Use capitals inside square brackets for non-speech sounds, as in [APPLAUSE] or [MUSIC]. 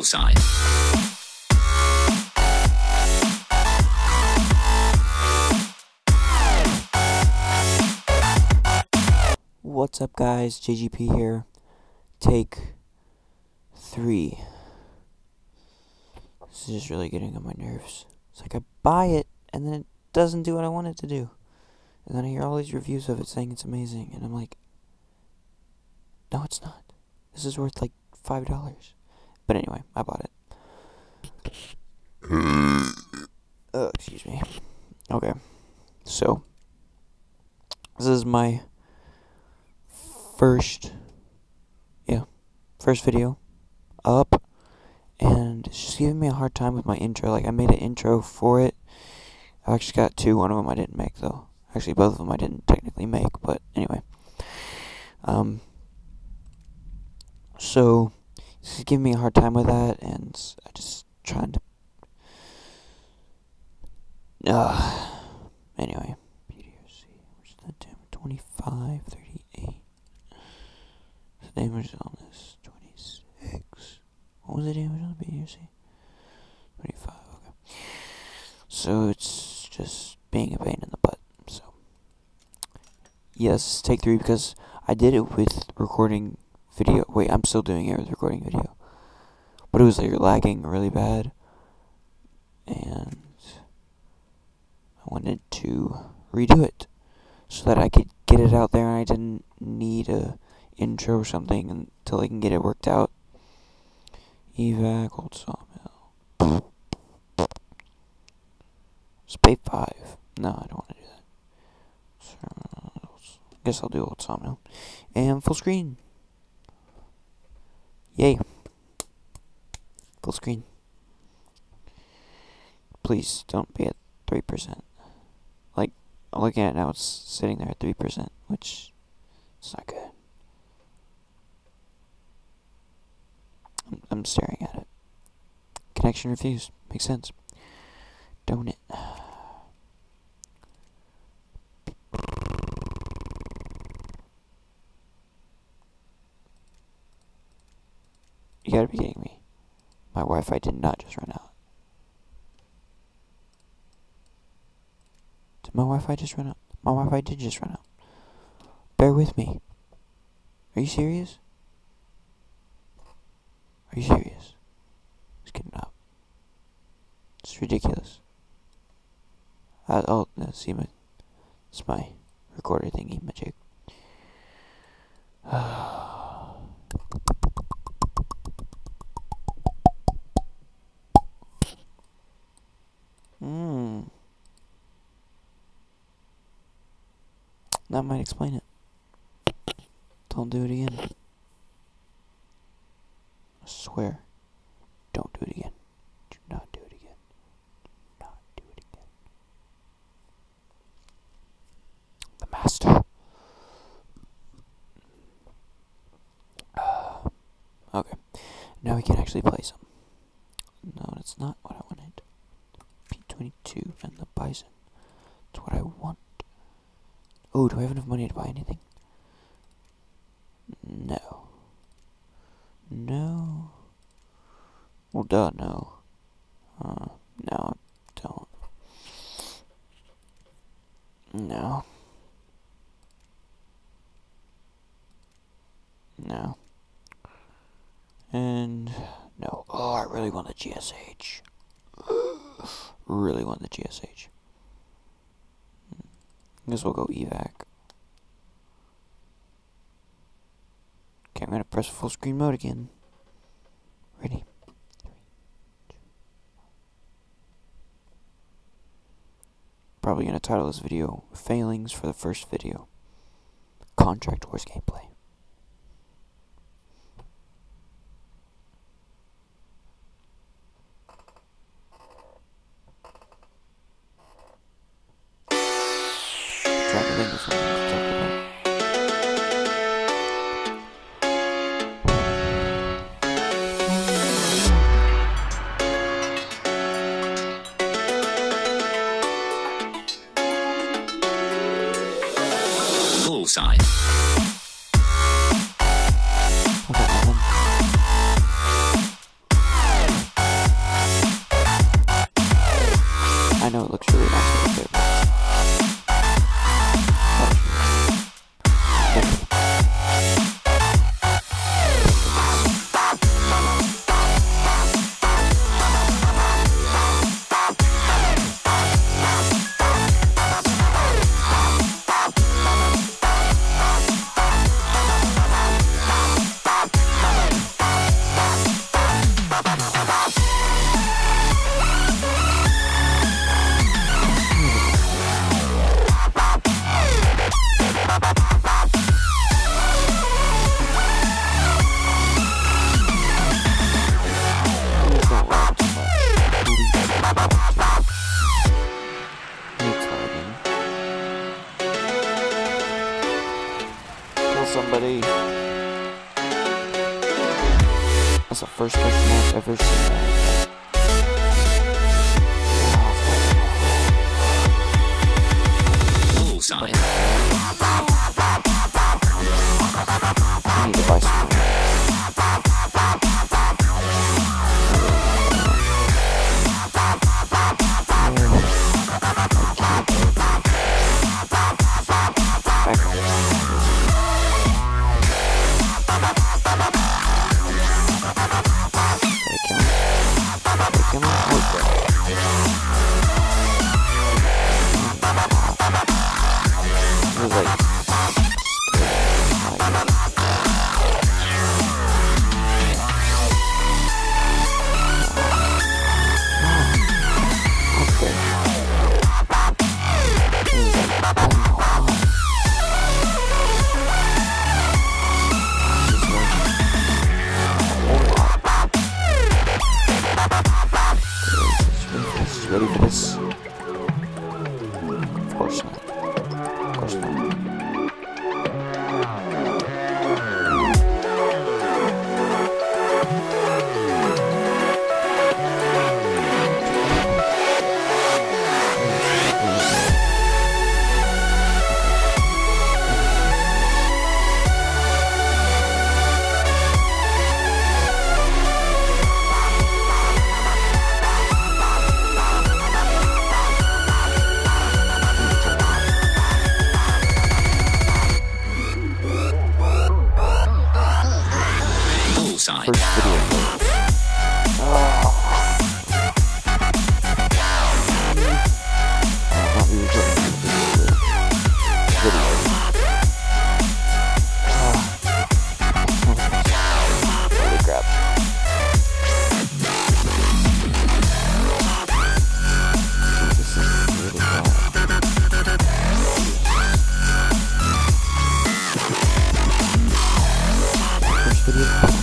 Bullseye. What's up, guys? JGP here. Take three. This is just really getting on my nerves. It's like I buy it and then it doesn't do what I want it to do. And then I hear all these reviews of it saying it's amazing, and I'm like, no, it's not. This is worth like five dollars. But anyway, I bought it. oh, excuse me. Okay, so this is my first, yeah, first video up, and it's just giving me a hard time with my intro. Like I made an intro for it. I actually got two. One of them I didn't make though. Actually, both of them I didn't technically make, but anyway. Um. So, is giving me a hard time with that, and I just trying to. Uh, anyway, PDRC, where's the damage? 25, 38. The damage on this, 26. What was the damage on the PDRC? 25, okay. So, it's just being a pain in the butt, so. Yes, take three because I did it with recording video. Wait, I'm still doing it with recording video. But it was like lagging really bad. And I wanted to redo it so that I could get it out there and I didn't need a intro or something until I can get it worked out. Evac, old sawmill. Spay 5. No, I don't want to do that. So, guess I'll do old sawmill. And full screen. Yay. Full screen. Please don't be at 3%. Like, looking at it now, it's sitting there at 3%, which is not good. I'm, I'm staring at it. Connection refused. Makes sense. Don't it? You gotta be kidding me. My Wi Fi did not just run out. Did my Wi Fi just run out? My Wi Fi did just run out. Bear with me. Are you serious? Are you serious? It's getting up. It's ridiculous. Uh, oh, no, see my. It's my recorder thingy magic. [SIGHS] [SIGHS] [SIGHS] Hmm. That might explain it. Don't do it again. I swear. Don't do it again. Do not do it again. Do not do it again. The master. okay. Now we can actually play some. No, that's not what I wanted. P22 and the bison. That's what I want. Oh, do I have enough money to buy anything? No. No. Well, duh, no. Uh, no, don't. No. No. And no. Oh, I really want the GSH. [GASPS] really want the GSH. I guess we'll go evac. Okay, I'm gonna press full screen mode again. Ready? Probably gonna title this video Failings for the First Video. Contract Wars gameplay. sign. I know it looks really nice, buddy. That's the first person I've ever seen oh, that. Bullseye. Ready for this? First video. Bad.